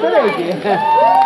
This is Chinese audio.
这个问。